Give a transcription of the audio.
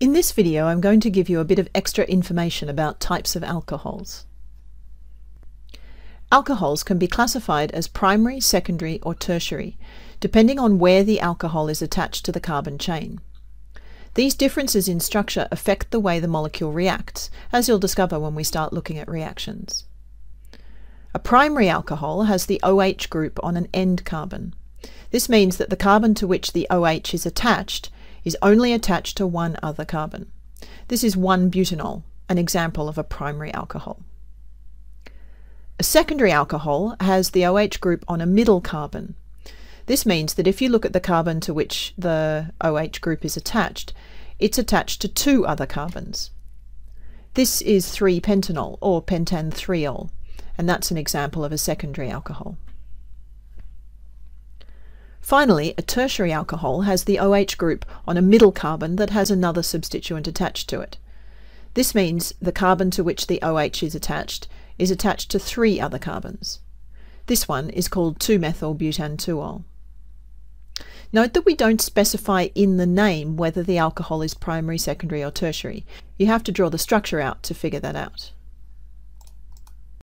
In this video I'm going to give you a bit of extra information about types of alcohols. Alcohols can be classified as primary, secondary or tertiary, depending on where the alcohol is attached to the carbon chain. These differences in structure affect the way the molecule reacts, as you'll discover when we start looking at reactions. A primary alcohol has the OH group on an end carbon. This means that the carbon to which the OH is attached is only attached to one other carbon. This is 1-butanol, an example of a primary alcohol. A secondary alcohol has the OH group on a middle carbon. This means that if you look at the carbon to which the OH group is attached, it's attached to two other carbons. This is 3-pentanol, or pentan-3-ol, and that's an example of a secondary alcohol. Finally, a tertiary alcohol has the OH group on a middle carbon that has another substituent attached to it. This means the carbon to which the OH is attached is attached to three other carbons. This one is called 2-methylbutan-2-ol. Note that we don't specify in the name whether the alcohol is primary, secondary or tertiary. You have to draw the structure out to figure that out.